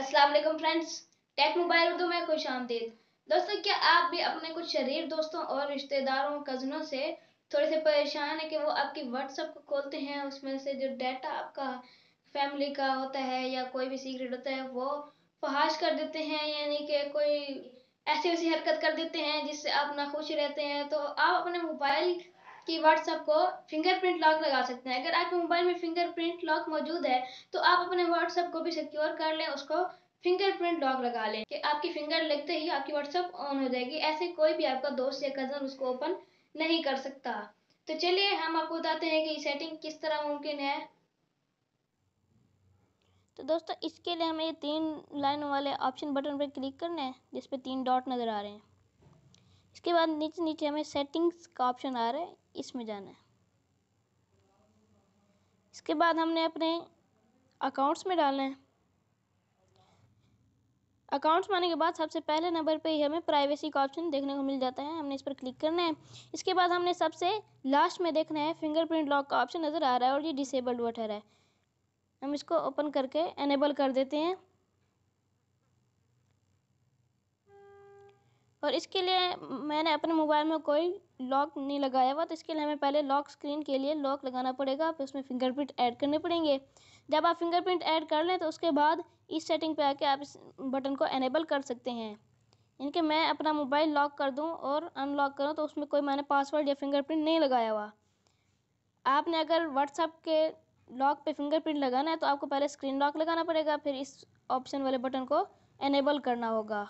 अस्सलाम वालेकुम friends take mobile Urdu में खुश आमदीद। दोस्तों, क्या आप भी अपने कुछ शरीर दोस्तों और रिश्तेदारों, कज़नों से थोड़े से परेशान है कि वो आपकी व्हाट्सएप को खोलते हैं, उसमें से जो डाटा आपका फैमिली का होता है या कोई भी सीक्रेट होता है, वो फहाश कर देते हैं, यानी कि कोई ऐसी वैसी हरकत कर देते हैं जिससे आप ना खुश रहते हैं? तो आप अपने मोबाइल की व्हाट्सएप को फिंगरप्रिंट लॉक लगा सकते हैं। अगर आपके मोबाइल में फिंगरप्रिंट लॉक मौजूद है तो आप अपने व्हाट्सएप को भी सिक्योर कर लें, उसको फिंगरप्रिंट लॉक लगा लें कि आपकी फिंगर लगते ही आपकी व्हाट्सएप ऑन हो जाएगी। ऐसे कोई भी आपका दोस्त या कज़न उसको ओपन नहीं कर सकता। तो चलिए, हम आपको बताते हैं कि सेटिंग किस तरह मुमकिन है। तो दोस्तों, इसके लिए हमें तीन लाइन वाले ऑप्शन बटन पर क्लिक करना है, जिस पे तीन डॉट नज़र आ रहे हैं। इसके बाद नीचे नीचे हमें सेटिंग्स का ऑप्शन आ रहा है, इसमें जाना है। इसके बाद हमने अपने अकाउंट्स में डालना है। अकाउंट्स में आने के बाद सबसे पहले नंबर पे ही हमें प्राइवेसी का ऑप्शन देखने को मिल जाता है। हमने इस पर क्लिक करना है। इसके बाद हमने सबसे लास्ट में देखना है फिंगरप्रिंट लॉक का ऑप्शन नज़र आ रहा है और ये डिसेबल्ड हुआ है। हम इसको ओपन करके एनेबल कर देते हैं। और इसके लिए मैंने अपने मोबाइल में कोई लॉक नहीं लगाया हुआ तो इसके लिए हमें पहले लॉक स्क्रीन के लिए लॉक लगाना पड़ेगा, फिर उसमें फिंगरप्रिंट ऐड करने पड़ेंगे। जब आप फिंगरप्रिंट ऐड कर लें तो उसके बाद इस सेटिंग पे आके आप इस बटन को एनेबल कर सकते हैं। इनके मैं अपना मोबाइल लॉक कर दूँ और अनलॉक करूँ तो उसमें कोई मैंने पासवर्ड या फिंगरप्रिंट नहीं लगाया हुआ। आपने अगर व्हाट्सअप के लॉक पे फिंगरप्रिंट लगाना है तो आपको पहले स्क्रीन लॉक लगाना पड़ेगा, फिर इस ऑप्शन वाले बटन को एनेबल करना होगा।